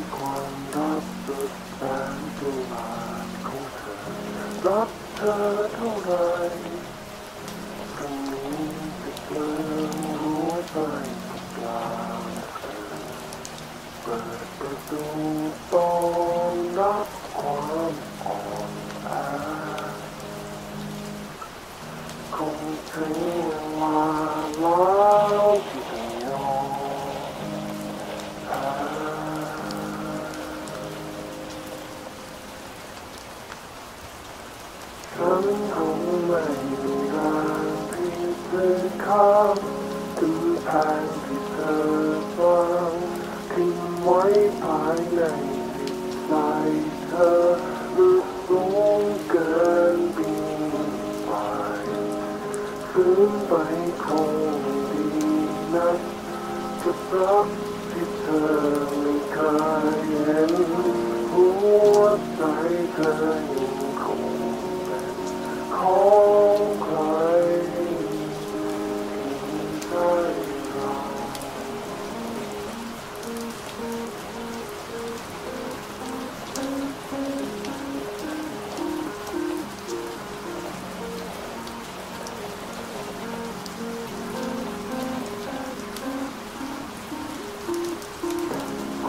รักสุดแสนประหลาดของเธอ รักเธอเท่าไรตรงนี้จะเริ่มหัวใจกลางเธอเปิดประตูต้อนรับความอ่อนแอคงถึงเวล ฉันคงไม่มีทางที่จะข้ามถึงทางที่เธอวางทิ้งไว้ภายในจิตใจเธอลึกสูงเกินปีไปฟื้นไปคงดีนักจะรักที่เธอไม่เคยเห็นหัวใจเธอ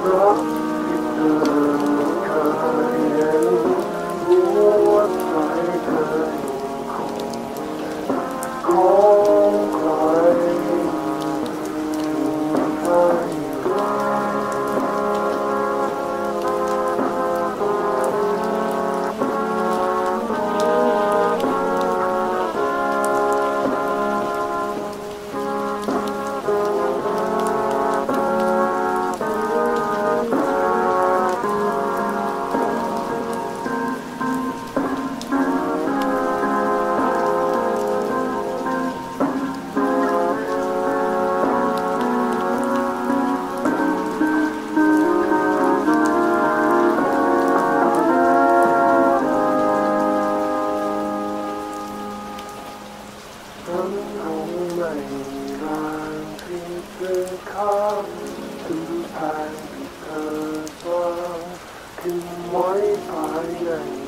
Senhor, Amen.